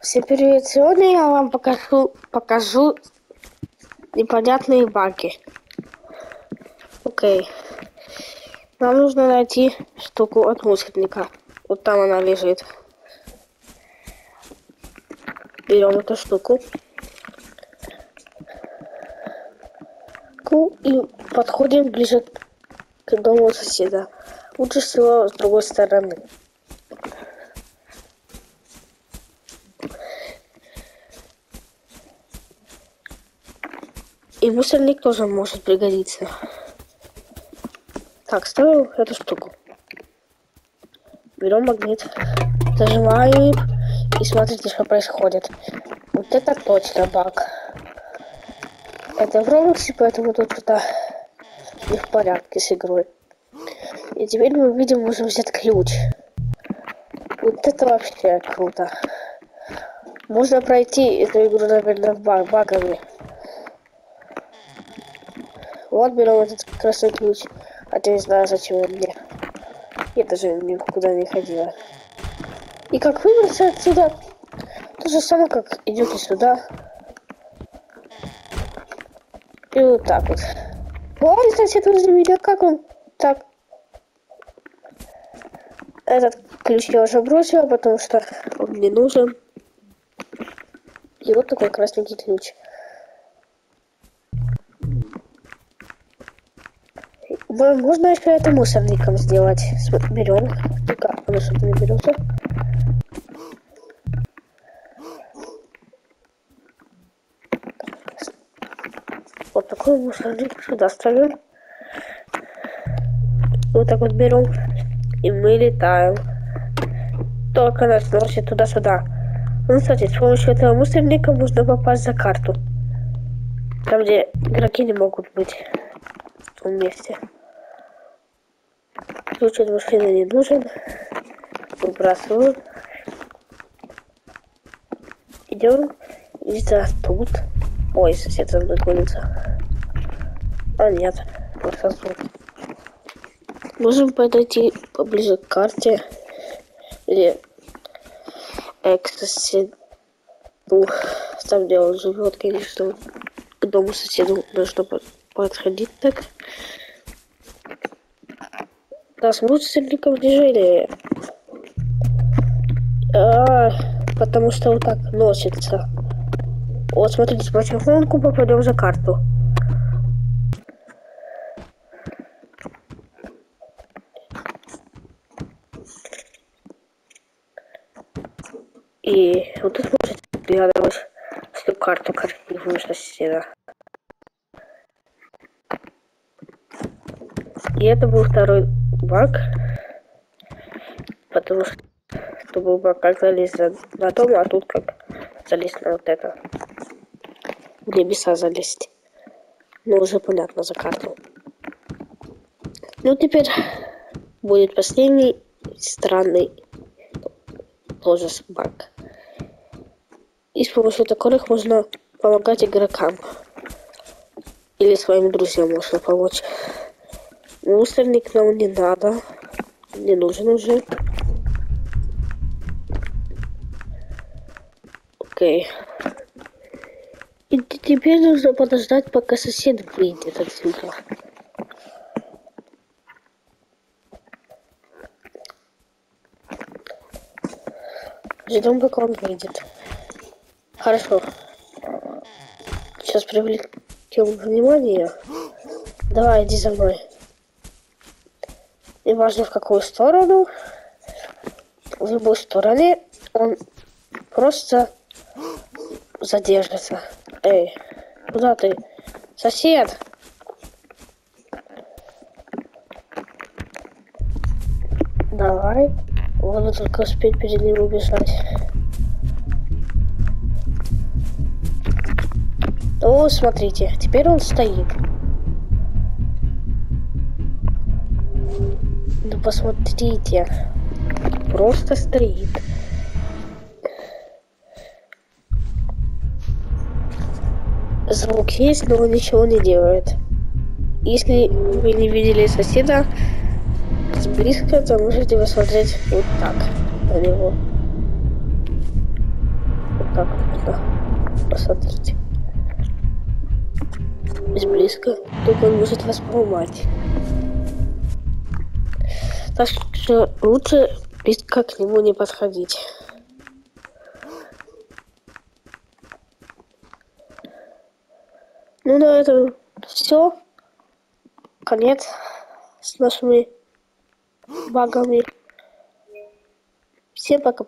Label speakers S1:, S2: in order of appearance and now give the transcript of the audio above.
S1: Всем привет! Сегодня я вам покажу, покажу непонятные баги. Окей. Нам нужно найти штуку от мусорника. Вот там она лежит. Берем эту штуку. И подходим ближе к дому соседа. Лучше всего с другой стороны. И мусорник тоже может пригодиться. Так, ставим эту штуку. Берем магнит, зажимаем и смотрите, что происходит. Вот это точно баг. Это в Роблоксе, поэтому тут что-то не в порядке с игрой. И теперь мы видим, можем взять ключ. Вот это вообще круто. Можно пройти эту игру, наверное, баг багами. Вот берем этот красный ключ. А ты не знаю, зачем он мне. Я даже никуда не ходила. И как выбраться отсюда? То же самое, как идете сюда. И вот так вот. Ой, сосед возле меня, как он? Так. Этот ключ я уже бросила, потому что он мне нужен. И вот такой красненький ключ. Можно еще это мусорником сделать. Берем. Как оно что-то не берется. Вот такой мусорник сюда ставим. Вот так вот берем. И мы летаем. Только нас носит туда-сюда. Ну, кстати, с помощью этого мусорника можно попасть за карту. Там, где игроки не могут быть в том месте. Ключ от машины не нужен. Выбрасываю. Идем. Где-то тут. Ой, сосед за мной гонится. А, нет. Просто звук. Можем подойти поближе к карте. Или э, к соседу. Там, где он живет, конечно. К дому соседу нужно подходить так. Да, с мусорником движение. А, потому что вот так носится. Вот, смотрите, по телефонку попадем за карту. И вот тут можете глядывать всю карту красивую соседа. И это был второй баг. Потому что был баг, как залезть на, на дом, а тут как залезть на вот это. В небеса залезть. Ну, уже понятно за карту. Ну, теперь будет последний странный тоже баг. И с помощью которых можно помогать игрокам. Или своим друзьям можно помочь. Мусорник нам не надо. Не нужен уже. Окей. И теперь нужно подождать, пока сосед выйдет отсюда. Ждем, пока он выйдет. Хорошо. Сейчас привлекем внимание. Давай, иди за мной и важно в какую сторону, в любой стороне он просто задержится. Эй, куда ты? Сосед! Давай. Надо только успеть перед ним убежать. О, смотрите, теперь он стоит. Посмотрите. Просто стоит. Звук есть, но он ничего не делает. Если вы не видели соседа с близко, то можете посмотреть вот так на него. так можно посмотреть. Здесь близко, только он может вас поломать. Так что лучше близко к нему не подходить. Ну, на этом все. Конец с нашими багами. Всем пока.